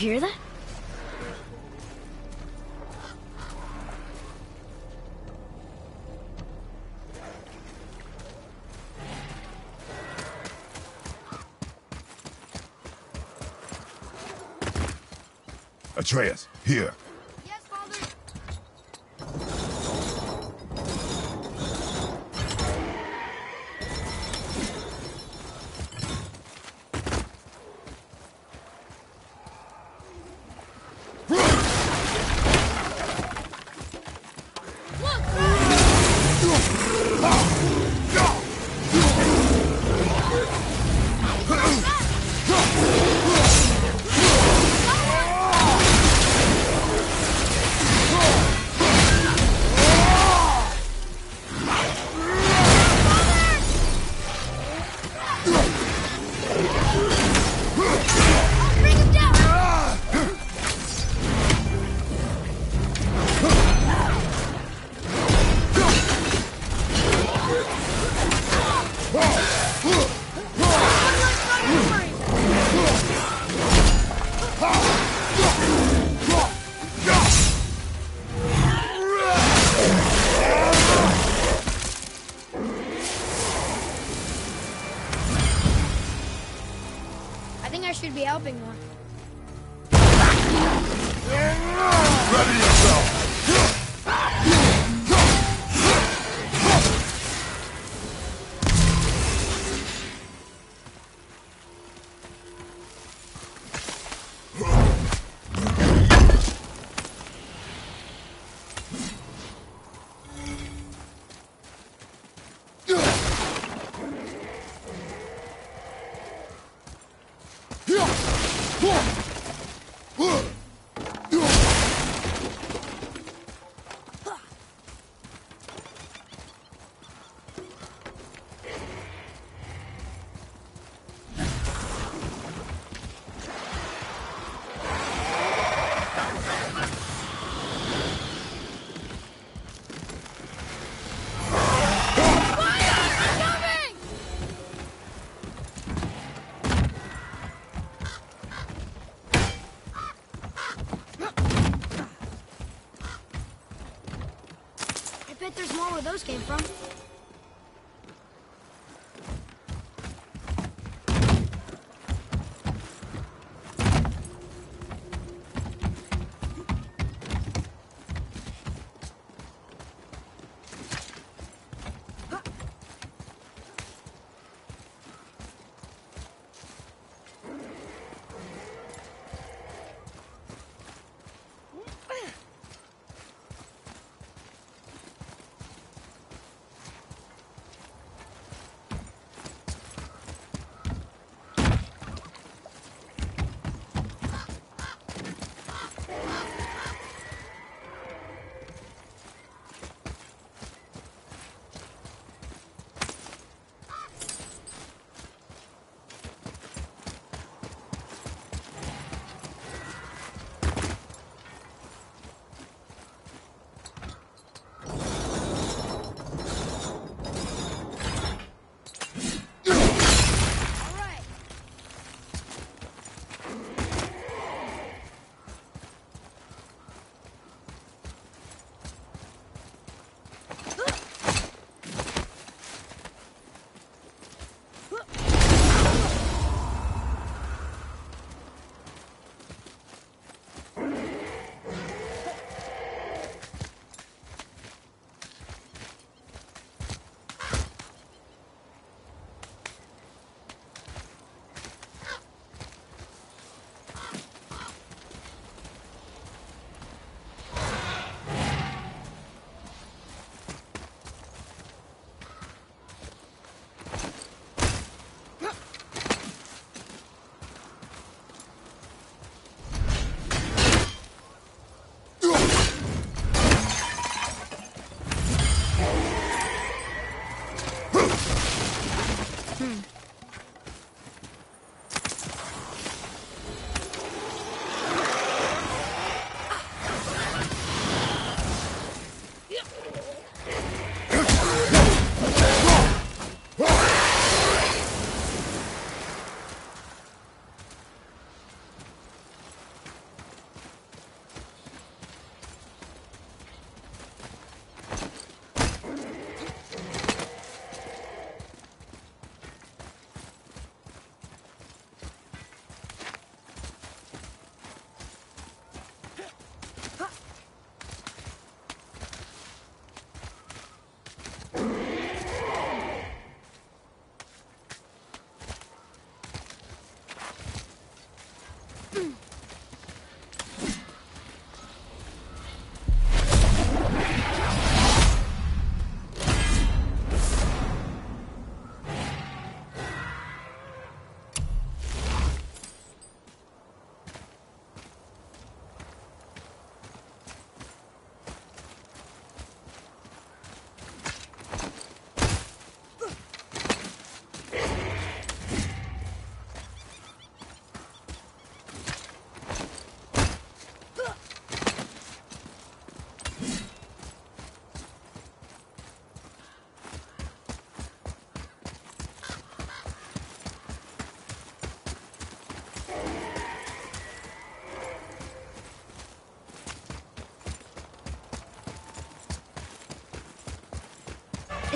hear that? Atreus, here. Came from.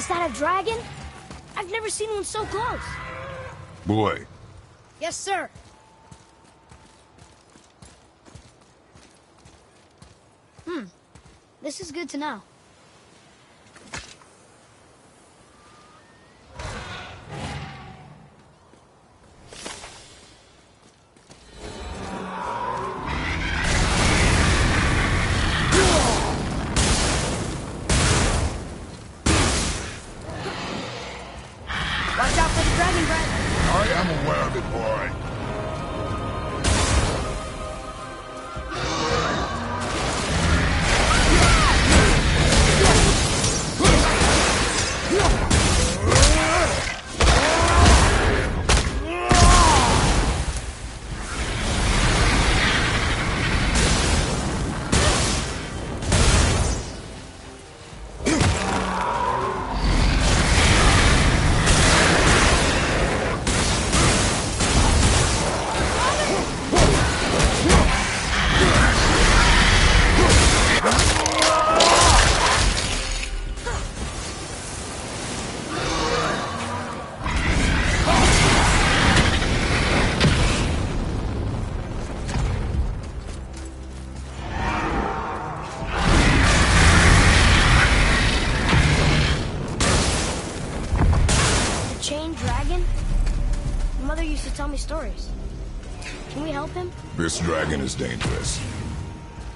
Is that a dragon? I've never seen one so close. Boy, Yes, sir. Hmm. This is good to know.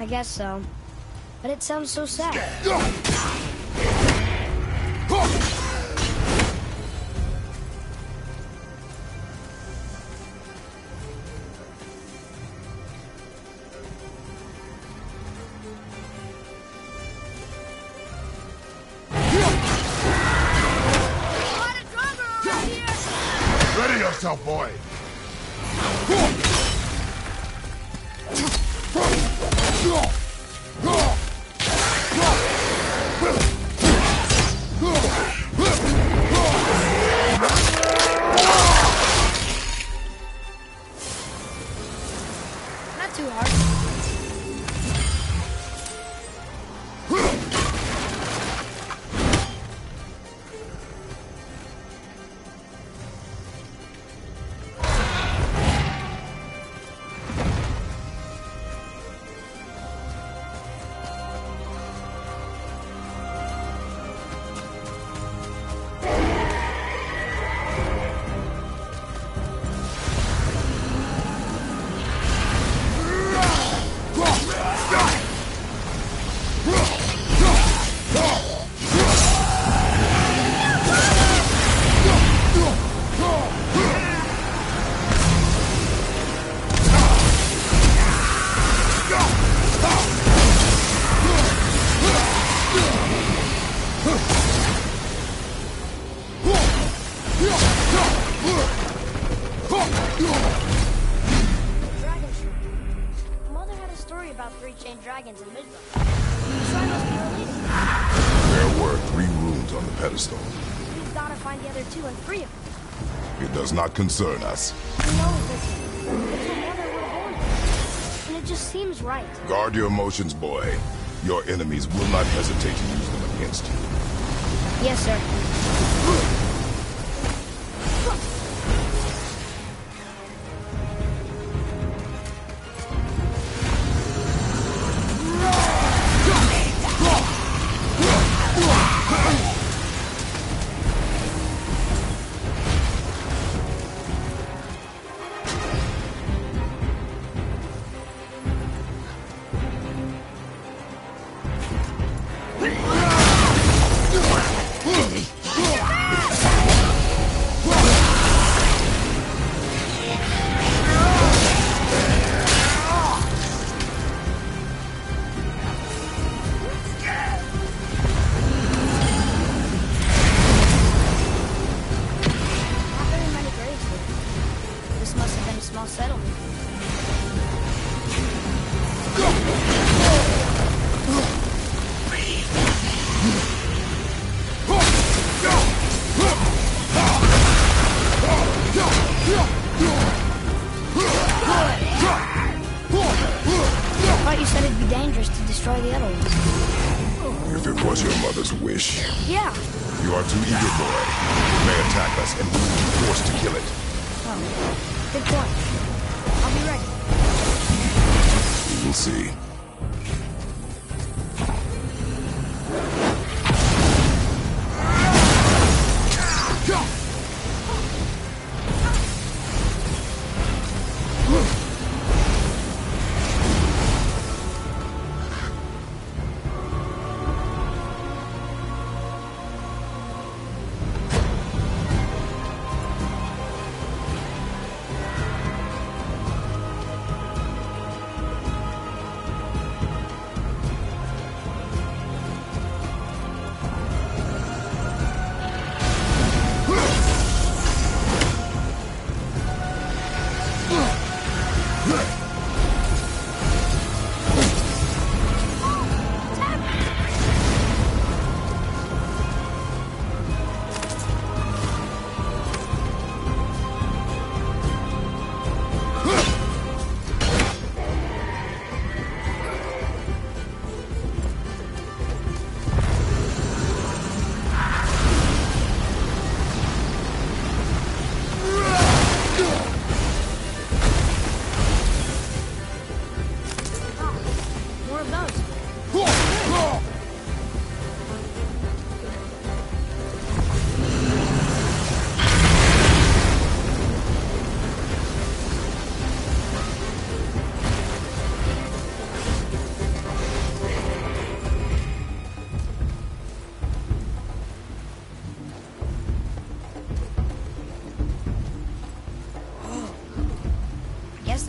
Guess so. But it sounds so sad. Have wanted. And it just seems right. Guard your emotions, boy. Your enemies will not hesitate to use them against you. Yes, sir.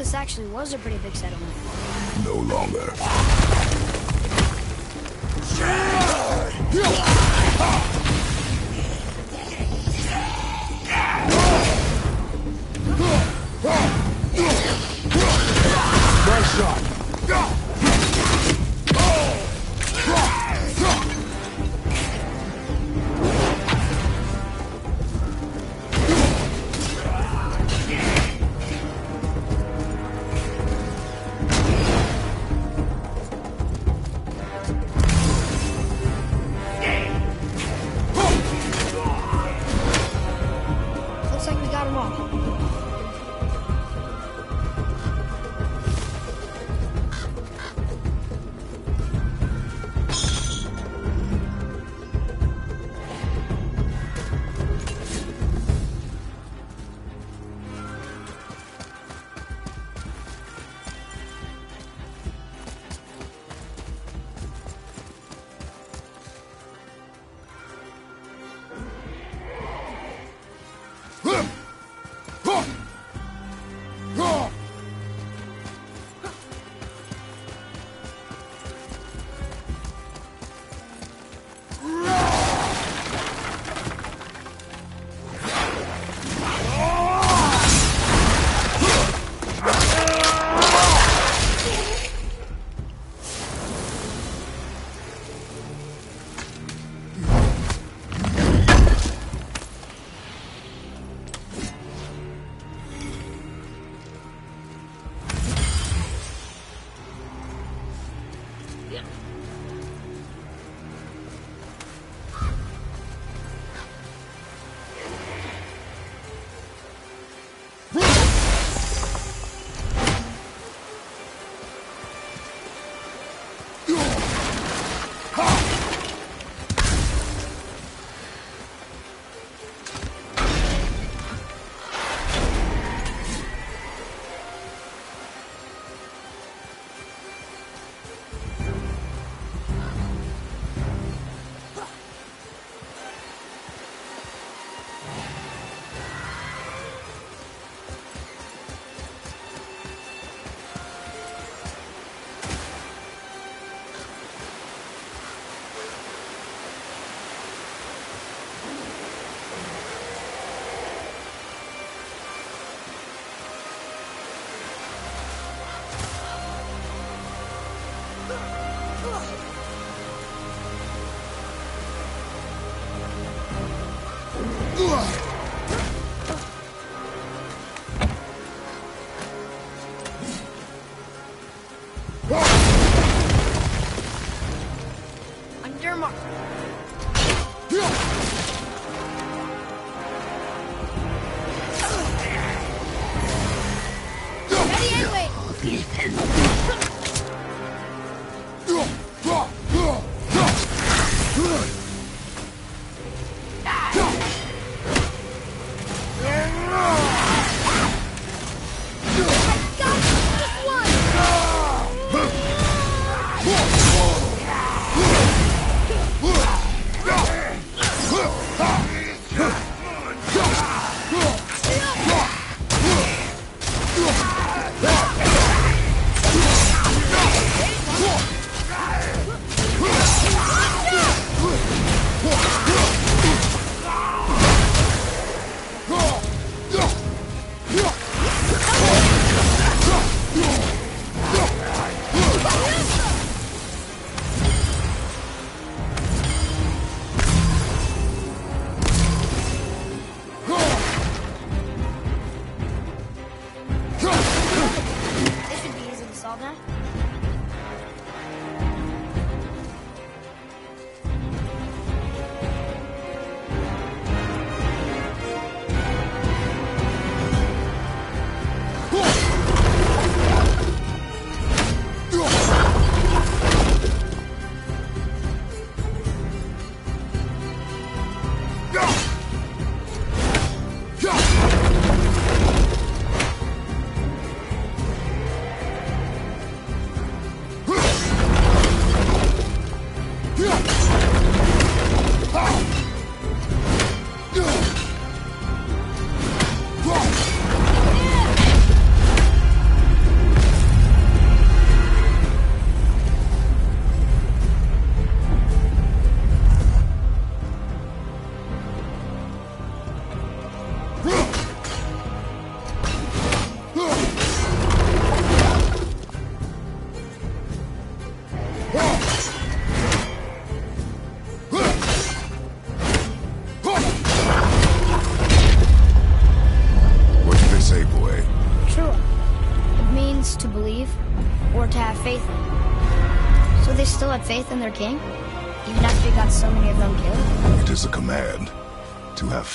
This actually was a pretty big settlement. No longer.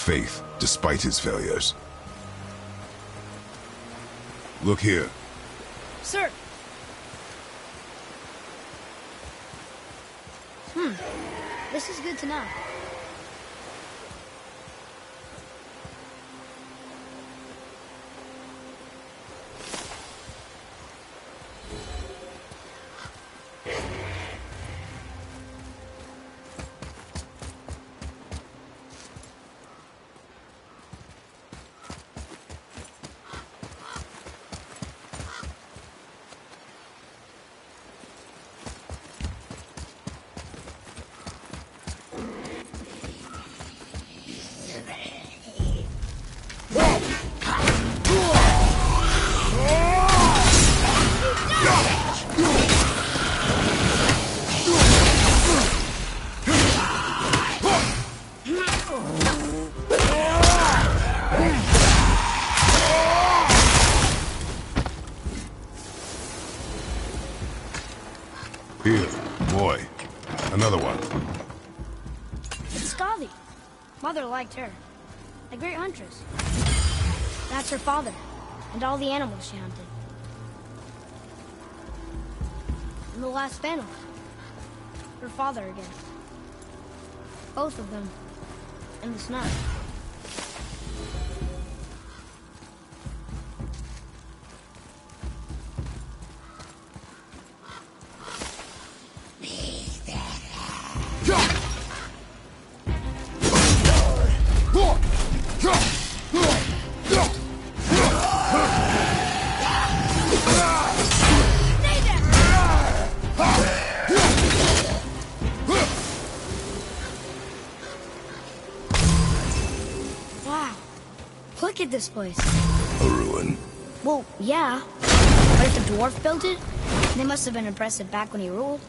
Faith despite his failures. Look here. Sir. Hmm. This is good to know. Liked her. A great huntress. That's her father, and all the animals she hunted. In the last panel, her father again. Both of them in the snow. This place. A ruin. Well, yeah. But if the dwarf built it, they must have been impressive back when he ruled.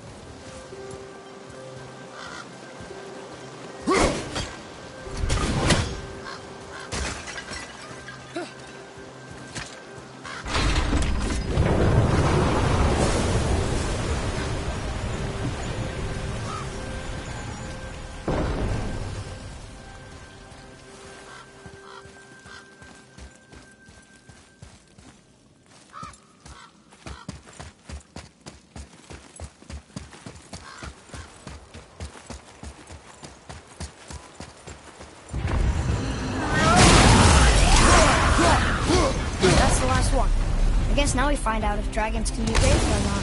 Now we find out if dragons can be raised or not.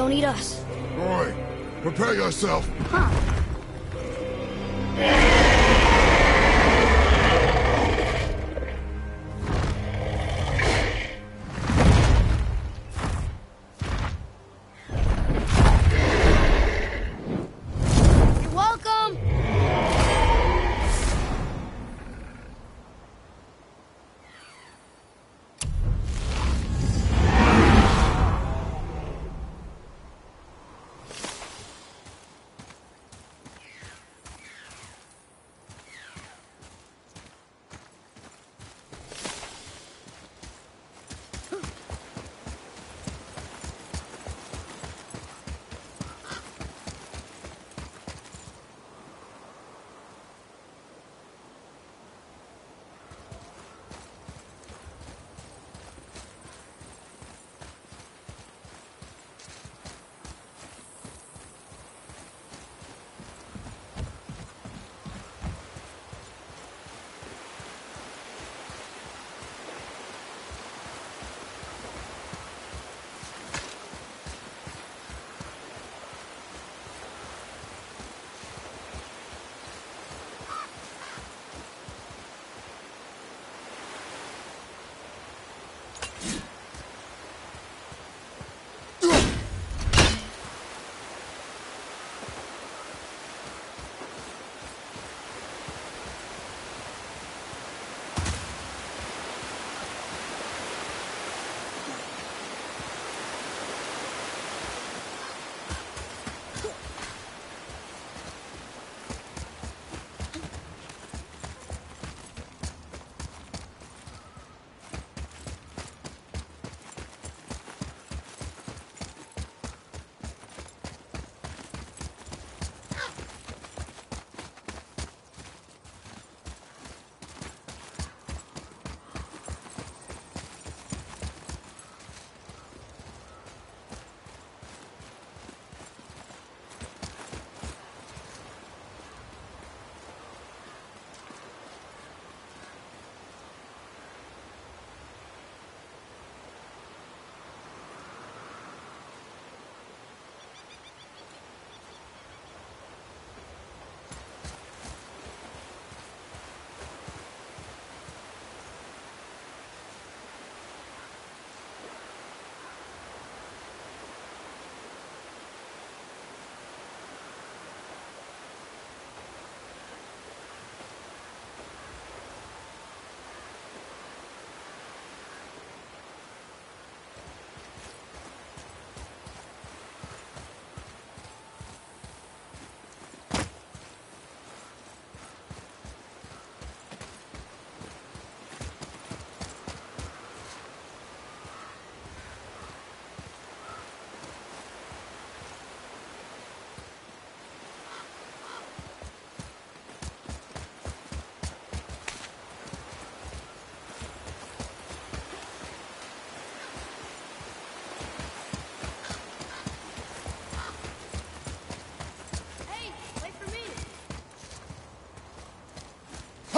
Don't eat us. Roy, prepare yourself.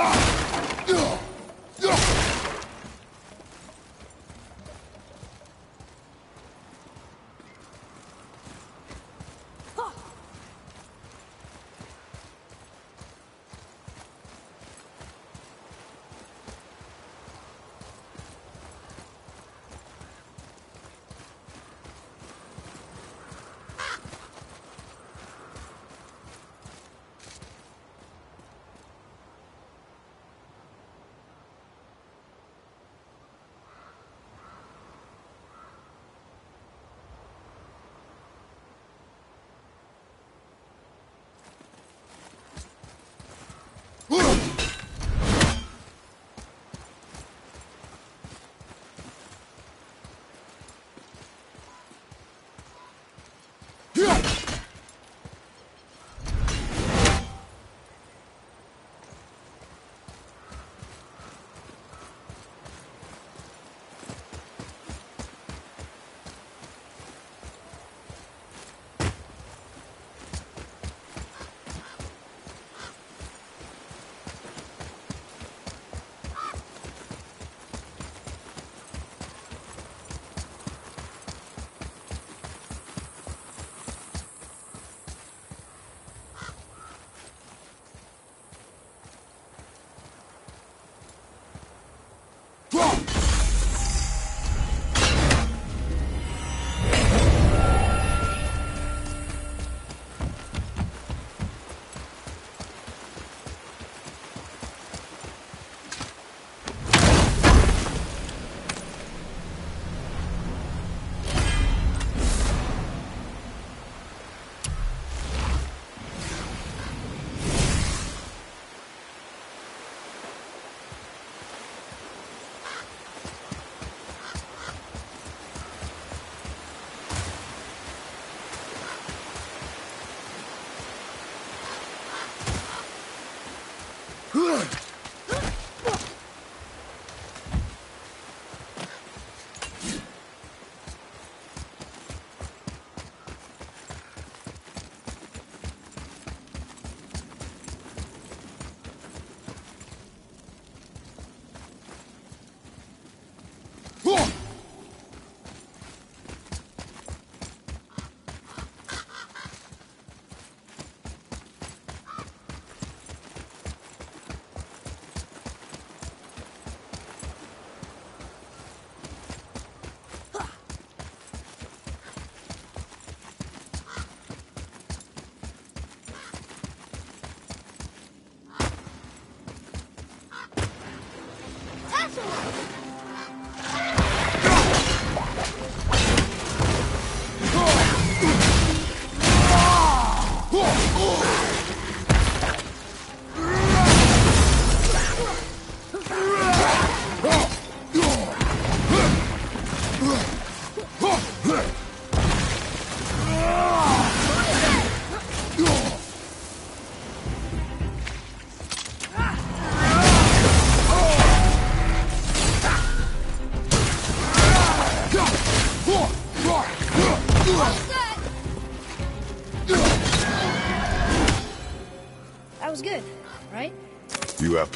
Huh. you're welcome! Hey, wait for me!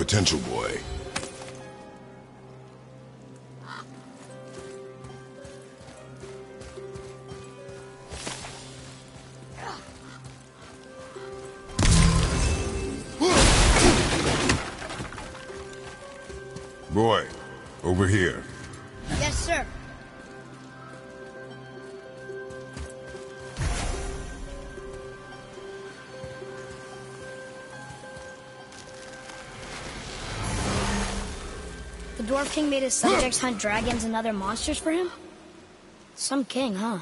Potential, boy. King made his subjects hunt dragons and other monsters for him? Some king, huh?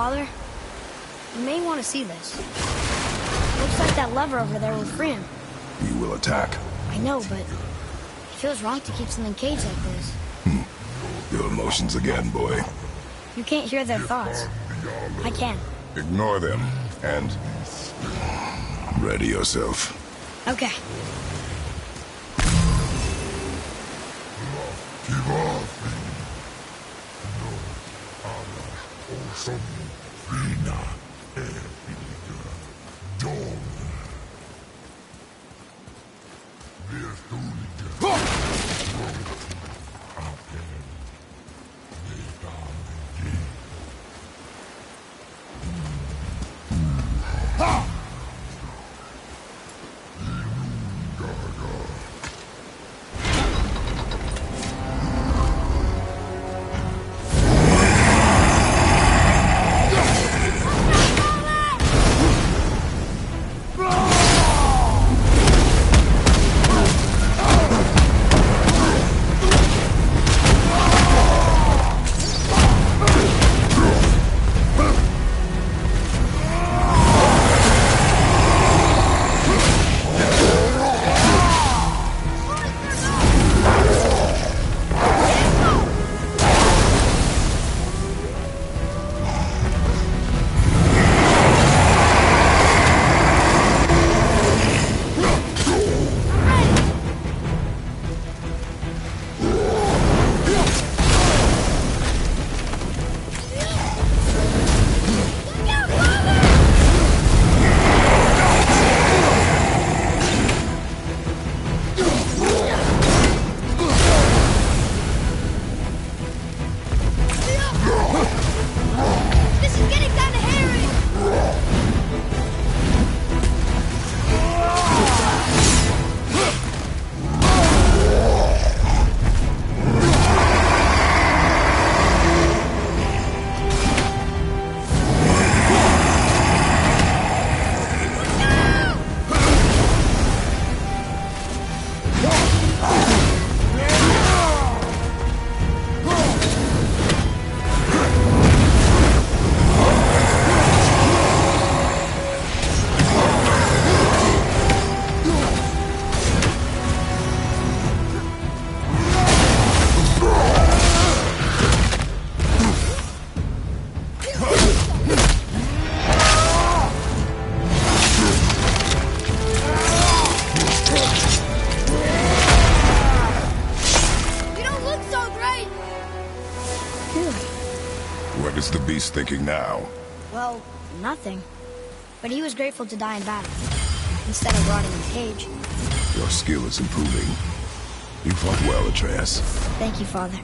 Father? You may want to see this. Looks like that lever over there will free him. You will attack. I know, but it feels wrong to keep something caged like this. Hmm. Your emotions again, boy. You can't hear their thoughts. I can. Ignore them and ready yourself. Okay. This thinking now? Well, nothing. But he was grateful to die in battle instead of rotting in a cage. Your skill is improving. You fought well, Atreus. Thank you, Father.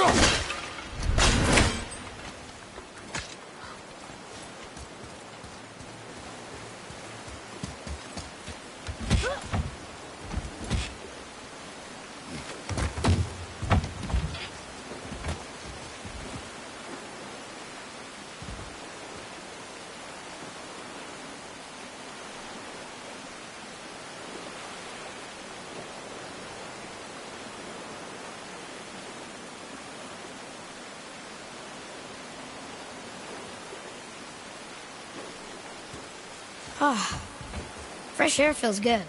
站 Ah, fresh air feels good.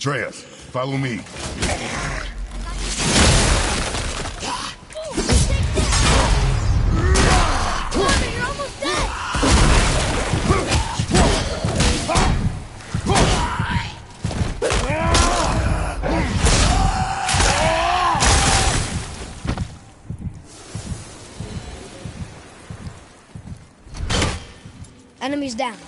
Atreus, follow me. Enemies down.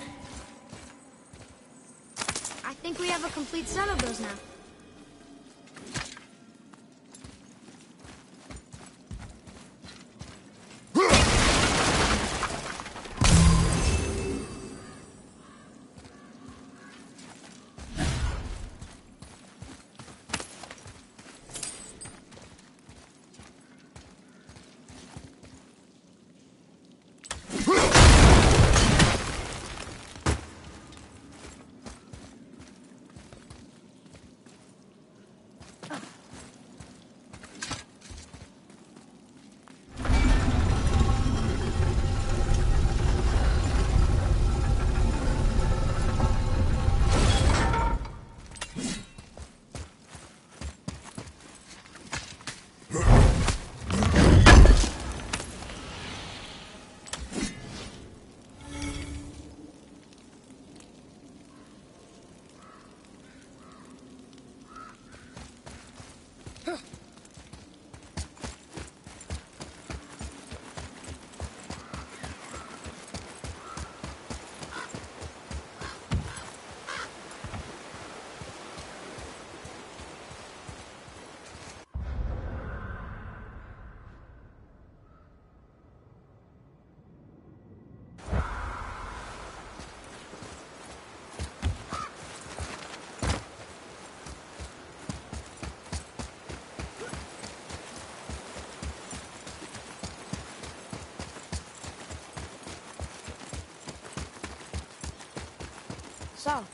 So,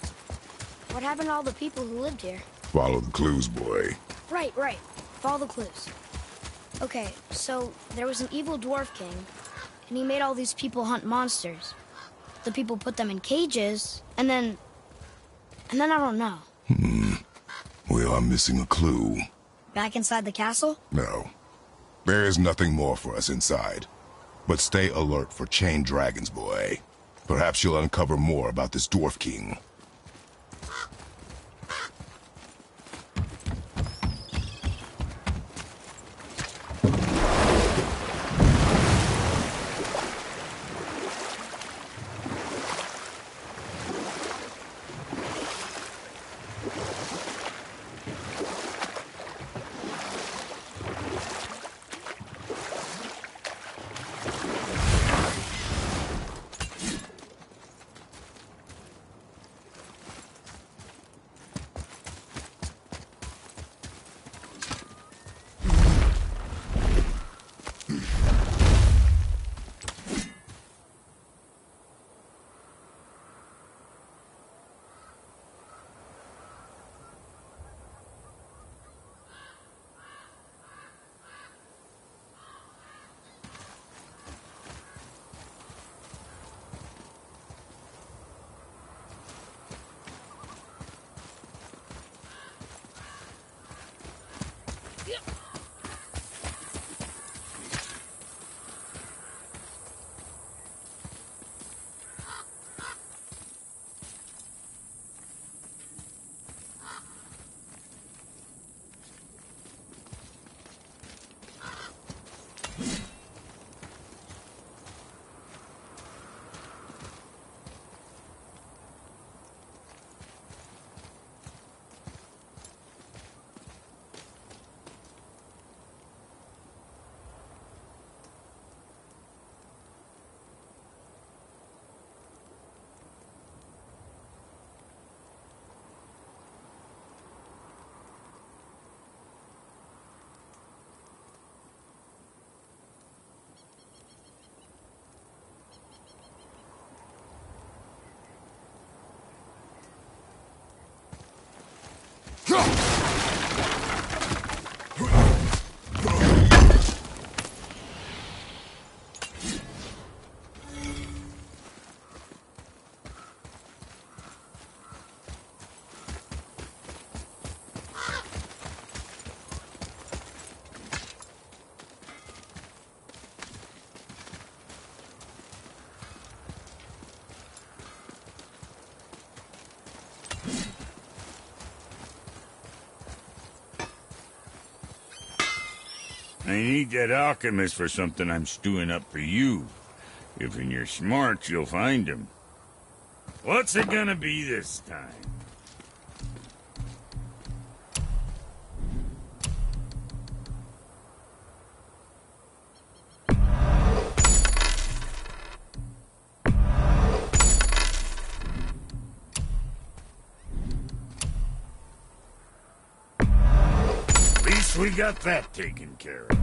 what happened to all the people who lived here? Follow the clues, boy. Right, right. Follow the clues. Okay, so there was an evil dwarf king, and he made all these people hunt monsters. The people put them in cages, and then. And then I don't know. Hmm. We are missing a clue. Back inside the castle? No. There is nothing more for us inside. But stay alert for chained dragons, boy. Perhaps you'll uncover more about this dwarf king. I need that alchemist for something I'm stewing up for you. If in your smarts, you'll find him. What's it gonna be this time? Got that taken care of.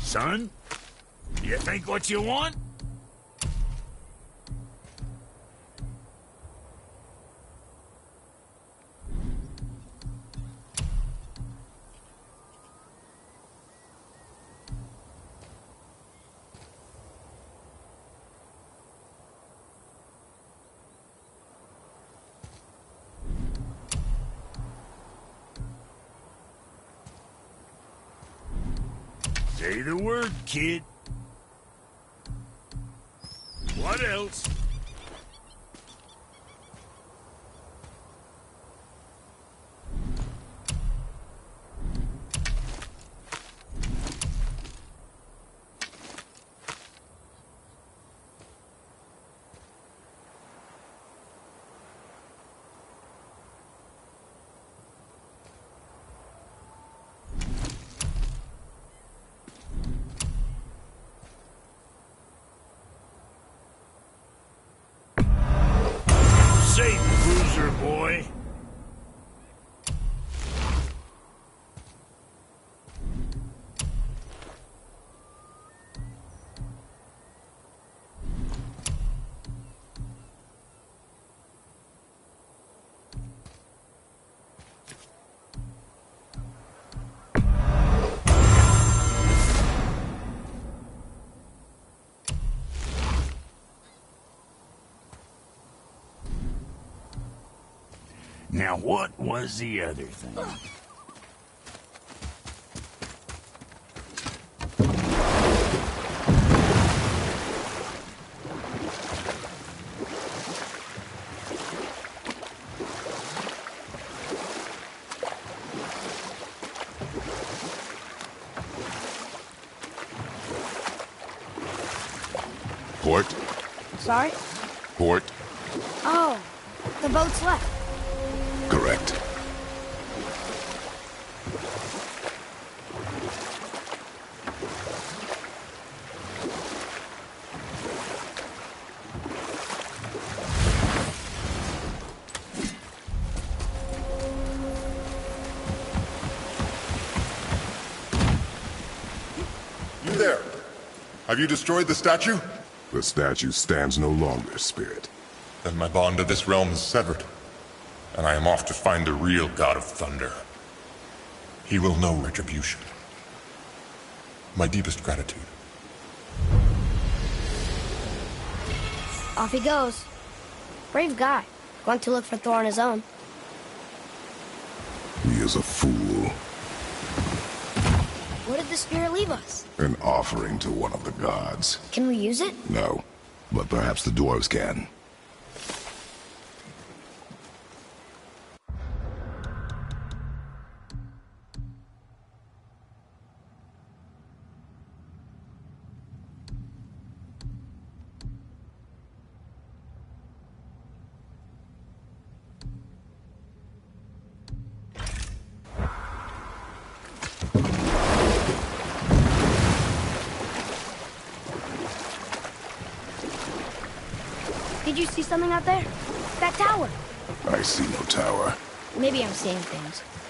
Son? You think what you want? Say the word, kid. What else? Now, what was the other thing? Port? Sorry? Port? Oh, the boat's left. Have you destroyed the statue? The statue stands no longer, Spirit. Then my bond to this realm is severed, and I am off to find the real God of Thunder. He will know retribution. My deepest gratitude. Off he goes. Brave guy. Going to look for Thor on his own. He is a fool. What did the spear leave us? An offering to one of the gods. Can we use it? No, but perhaps the dwarves can. Did you see something out there? That tower. I see no tower. Maybe things.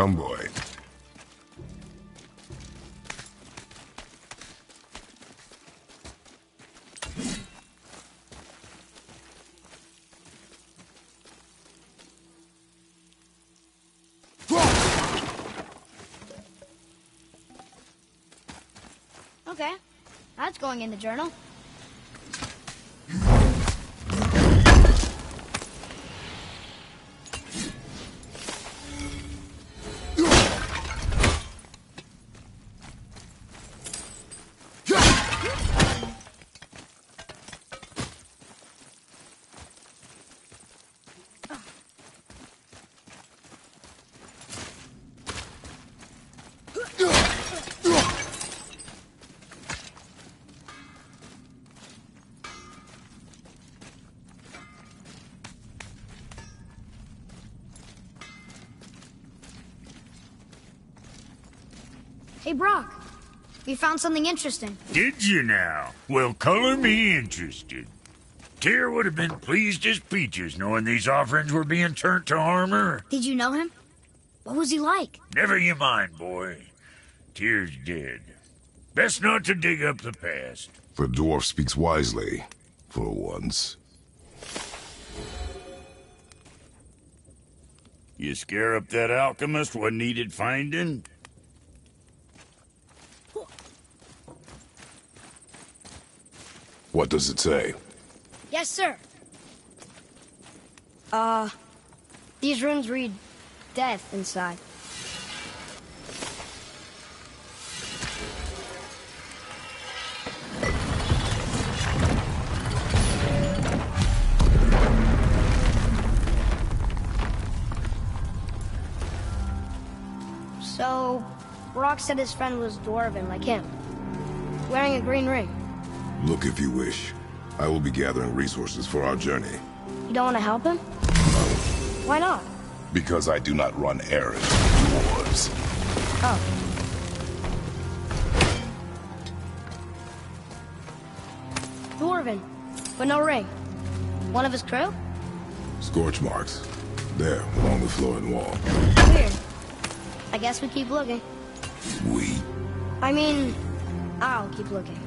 Come, boy. Okay. That's going in the journal. Hey, Brok. We found something interesting. Did you now? Well, color me interested. Tyr would have been pleased as peaches knowing these offerings were being turned to armor. Did you know him? What was he like? Never you mind, boy. Tyr's dead. Best not to dig up the past. The dwarf speaks wisely, for once. You scare up that alchemist what needed finding? What does it say? Yes, sir. Uh, these runes read death inside. So, Brok said his friend was dwarven like him, wearing a green ring. Look if you wish. I will be gathering resources for our journey. You don't want to help him? Why not? Because I do not run errands dwarves. Oh. Dwarven, but no ring. One of his crew? Scorch marks. There, along the floor and wall. Weird. I guess we keep looking. We. I mean, I'll keep looking.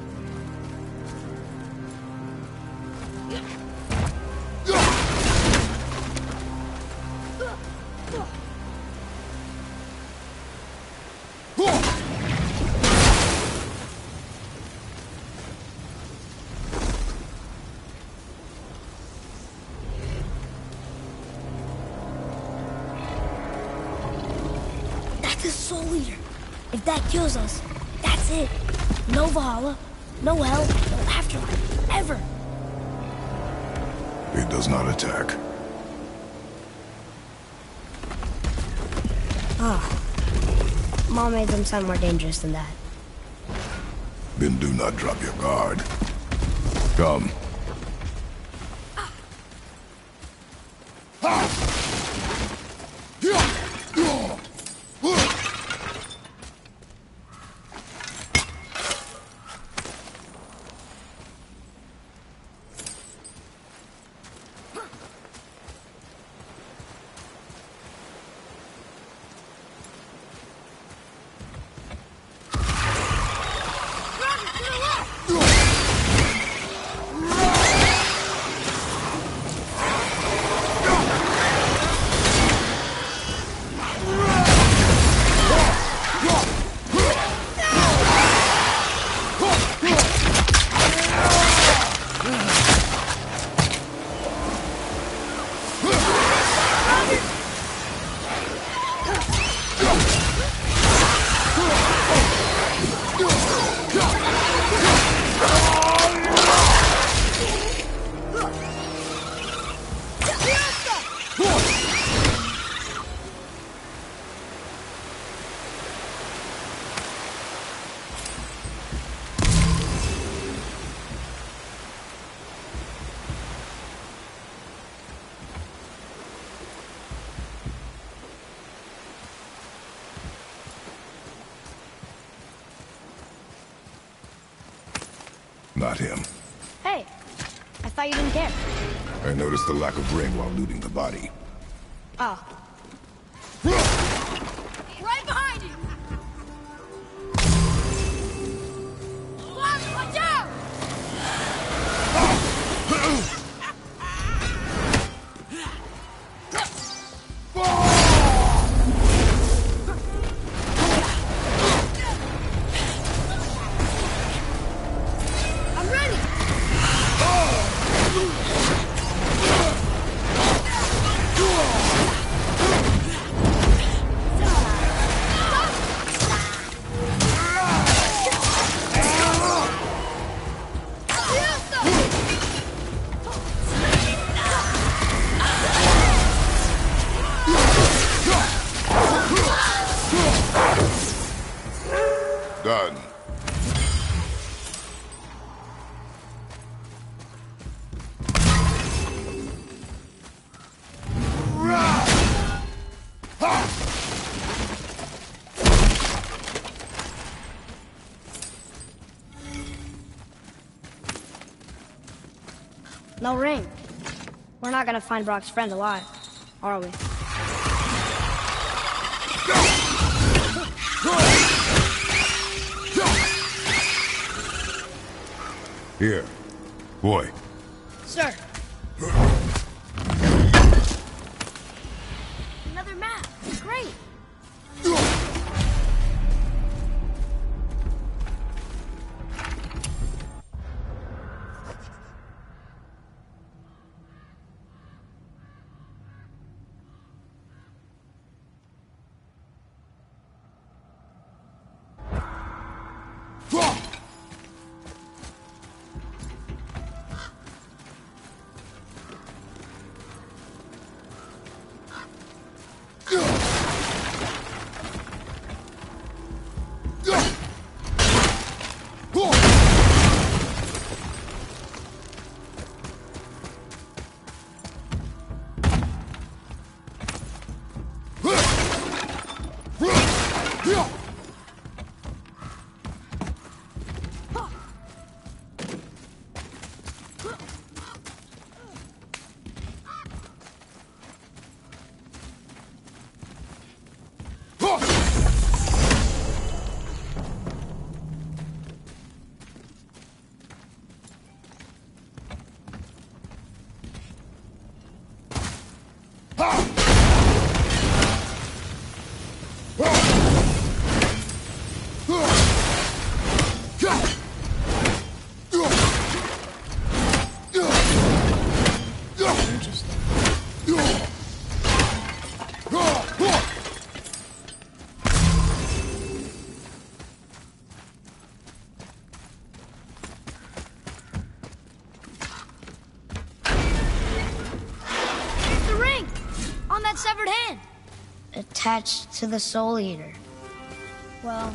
If that kills us, that's it. No Valhalla, no hell, no afterlife, ever. It does not attack. oh Mom made them sound more dangerous than that. Then do not drop your guard. Come. The lack of ring while looting the body. Oh, no ring. We're not gonna find Brok's friend alive, are we? Here. Boy, attached to the Soul Eater. Well,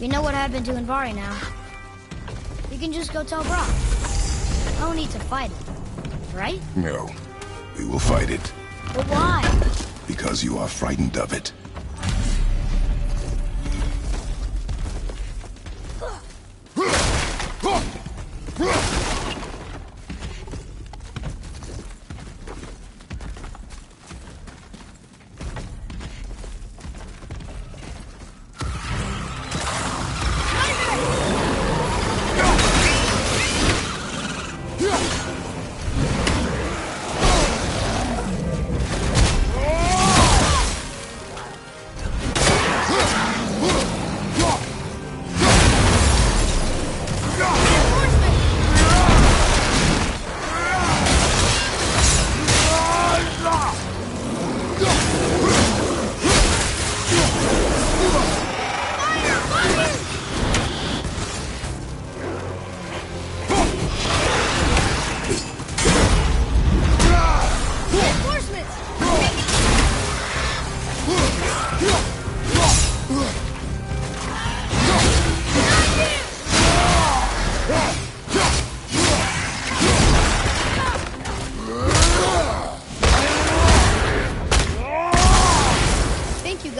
you know what happened to Andvari now. You can just go tell Brok. No need to fight it, right? No. We will fight it, But why? because you are frightened of it.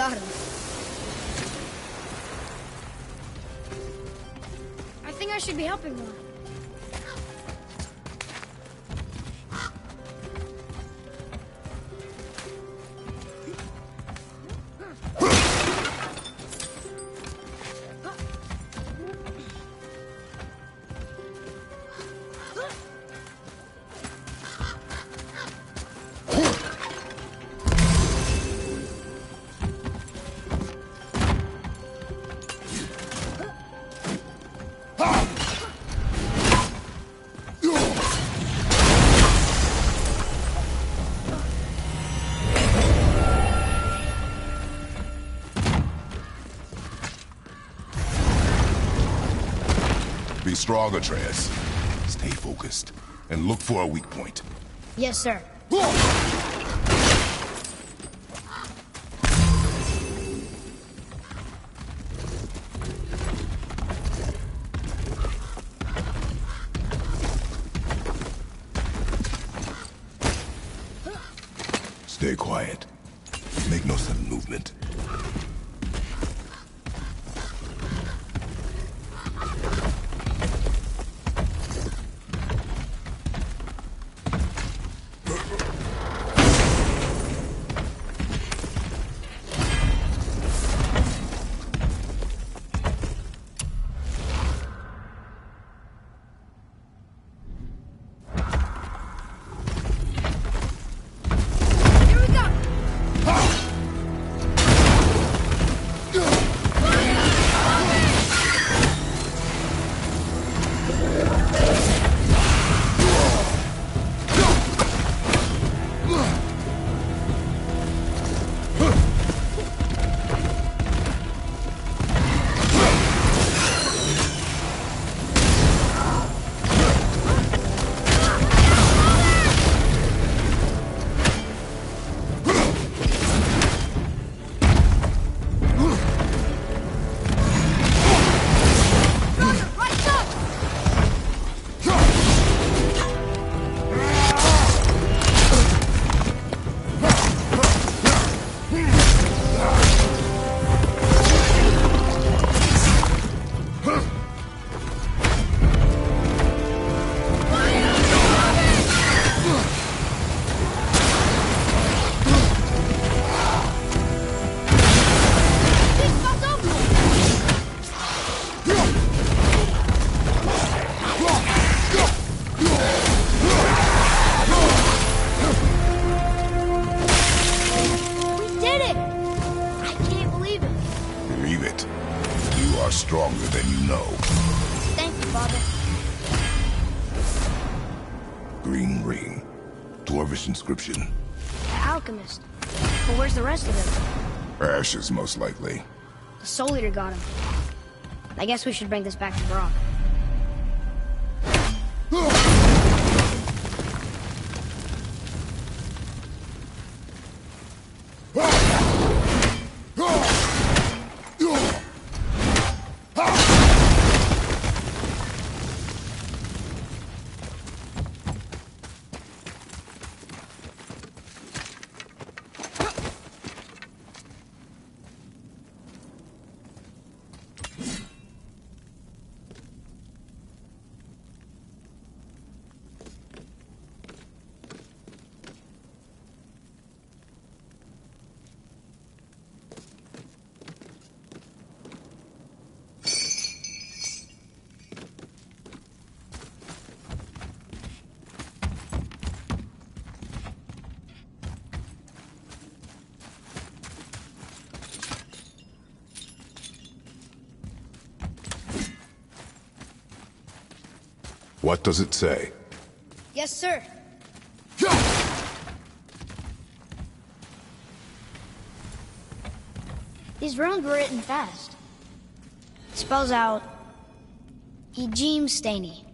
I think I should be helping more. Be strong, Atreus. Stay focused, and look for a weak point. Yes, sir. Most likely. The Soul Eater got him. I guess we should bring this back to Brok. What does it say? Yes, sir. These runes were written fast. It spells out Ejim Staney.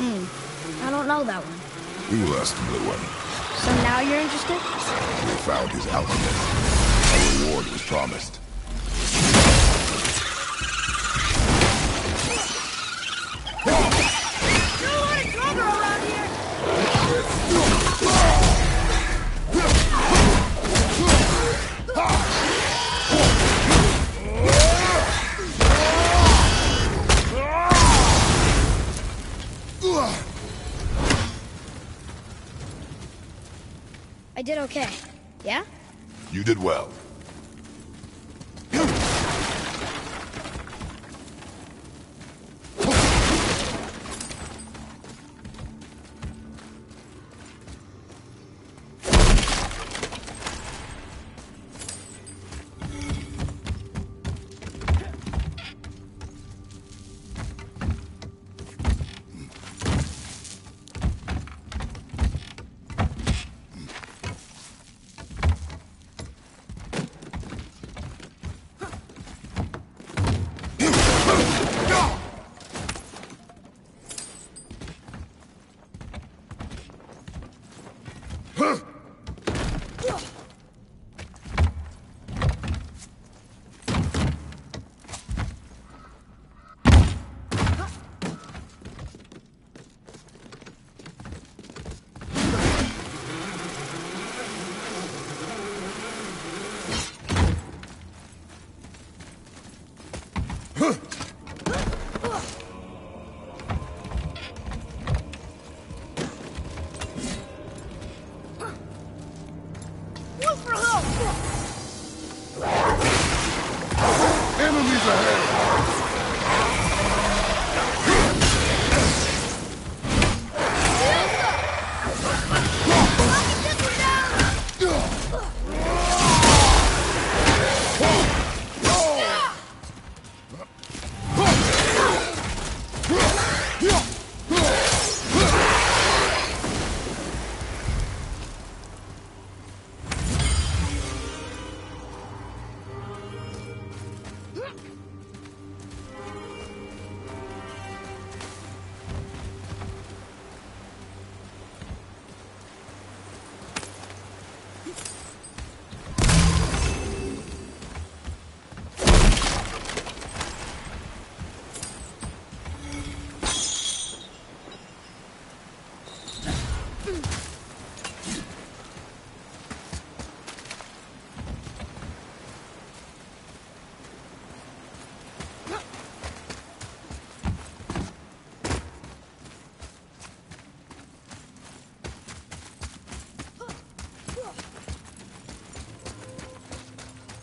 Hmm. I don't know that one. We lost the blue one. So now you're interested? We found his alchemist. A reward was promised. Did okay. Yeah? You did well.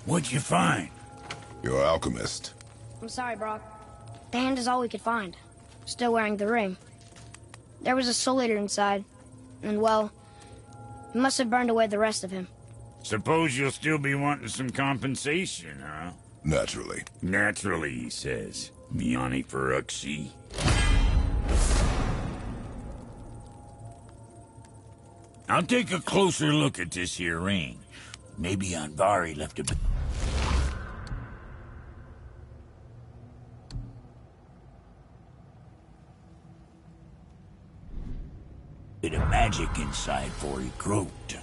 What'd you find? Your alchemist. I'm sorry, Brok. The hand is all we could find. Still wearing the ring. There was a soul eater inside. And, well, he must have burned away the rest of him. Suppose you'll still be wanting some compensation, huh? Naturally. Naturally, he says. Miani Feruxi. I'll take a closer look at this here ring. Maybe Andvari left a bit. Bit of magic inside for he croaked.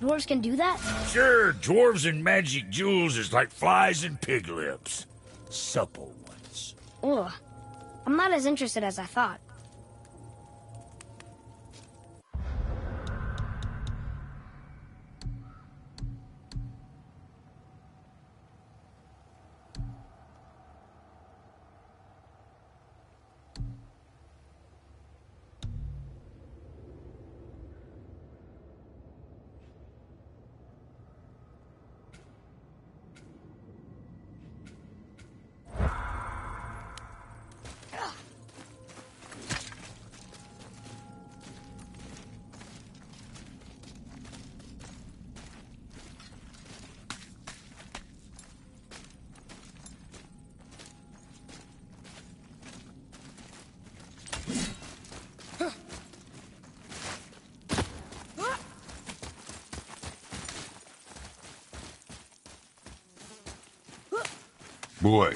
Dwarves can do that? Sure, dwarves and magic jewels is like flies and pig lips. Supple ones. Ugh. I'm not as interested as I thought. Boy.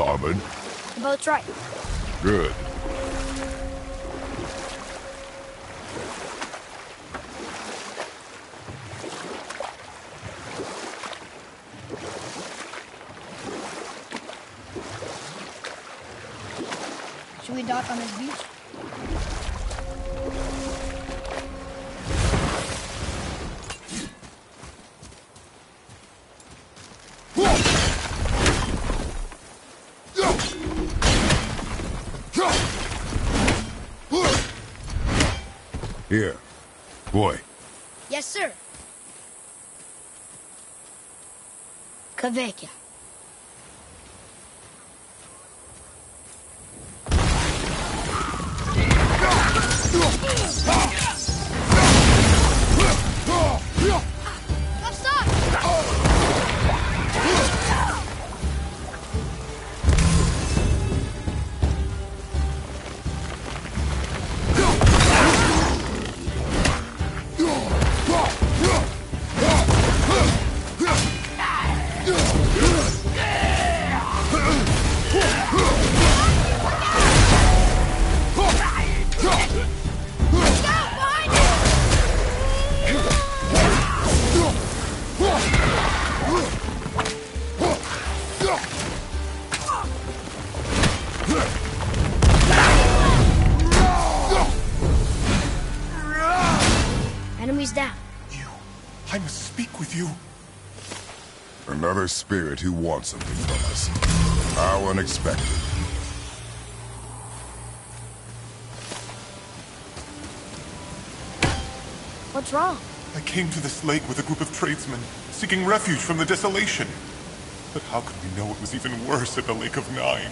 Starboard. The boat's right. Good. Vecchia. Spirit who wants something from us. How unexpected. What's wrong? I came to this lake with a group of tradesmen, seeking refuge from the desolation. But how could we know it was even worse at the Lake of Nine?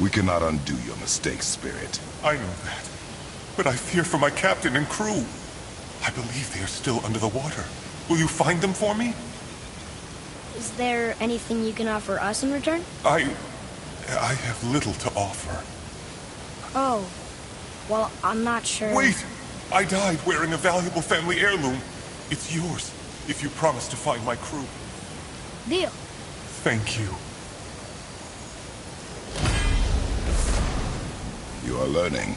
We cannot undo your mistakes, Spirit. I know that. But I fear for my captain and crew. I believe they are still under the water. Will you find them for me? Is there anything you can offer us in return? I... I have little to offer. Oh. Well, I'm not sure. Wait! I died wearing a valuable family heirloom. It's yours, if you promise to find my crew. Deal. Thank you. You are learning.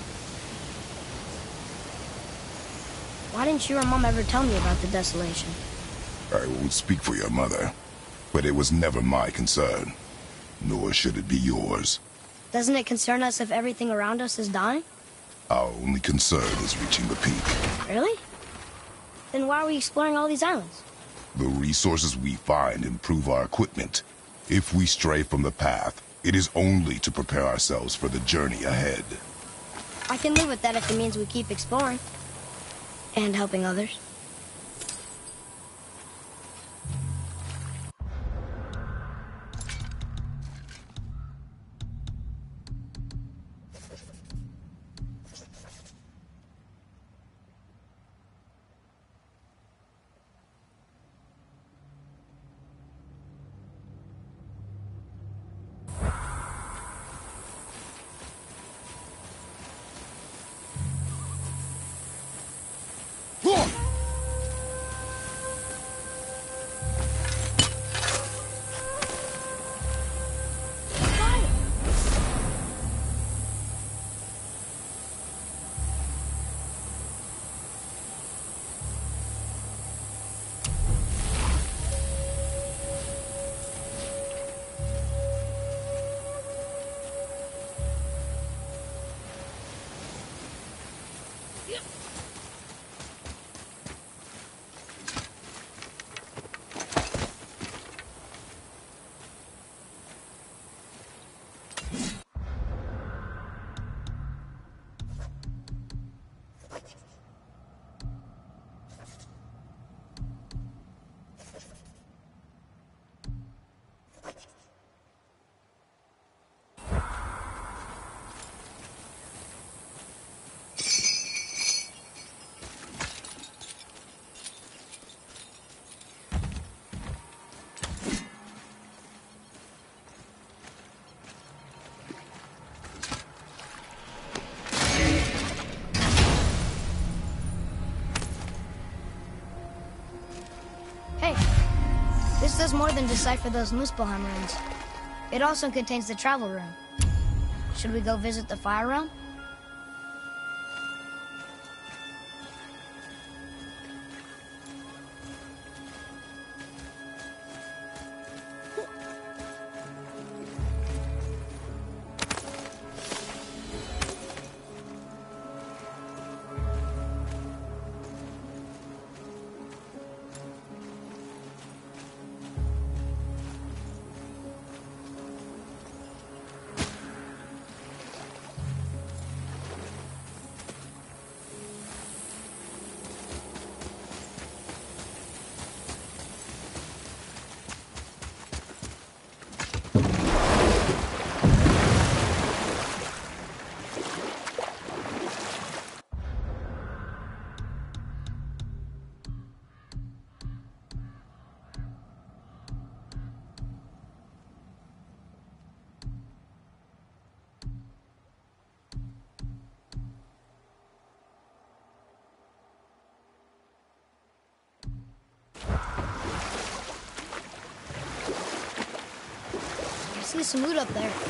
Why didn't you or Mom ever tell me about the desolation? I won't speak for your mother, but it was never my concern. Nor should it be yours. Doesn't it concern us if everything around us is dying? Our only concern is reaching the peak. Really? Then why are we exploring all these islands? The resources we find improve our equipment. If we stray from the path, it is only to prepare ourselves for the journey ahead. I can live with that if it means we keep exploring. And helping others. Does more than decipher those Muspelheim runes. It also contains the travel room. Should we go visit the fire realm? Loot up there.